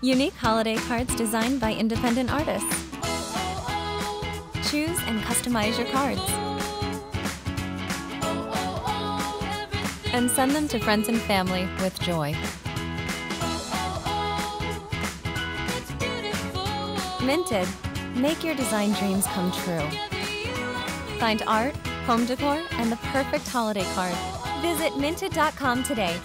Unique holiday cards designed by independent artists. Choose and customize your cards. And send them to friends and family with joy. Minted. Make your design dreams come true. Find art, home decor, and the perfect holiday card. Visit minted.com today